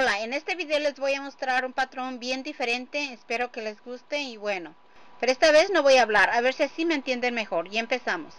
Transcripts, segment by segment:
Hola, en este video les voy a mostrar un patrón bien diferente, espero que les guste y bueno. Pero esta vez no voy a hablar, a ver si así me entienden mejor. Y empezamos.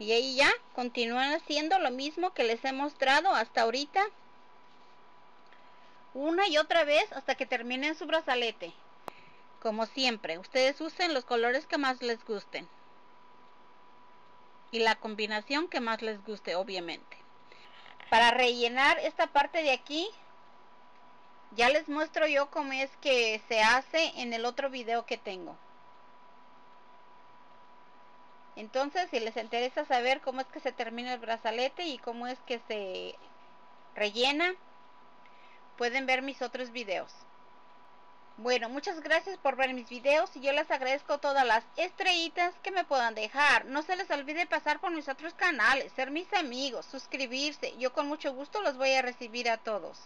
Y ahí ya continúan haciendo lo mismo que les he mostrado hasta ahorita. Una y otra vez hasta que terminen su brazalete. Como siempre, ustedes usen los colores que más les gusten. Y la combinación que más les guste, obviamente. Para rellenar esta parte de aquí, ya les muestro yo cómo es que se hace en el otro video que tengo. Entonces, si les interesa saber cómo es que se termina el brazalete y cómo es que se rellena, pueden ver mis otros videos. Bueno, muchas gracias por ver mis videos y yo les agradezco todas las estrellitas que me puedan dejar. No se les olvide pasar por mis otros canales, ser mis amigos, suscribirse. Yo con mucho gusto los voy a recibir a todos.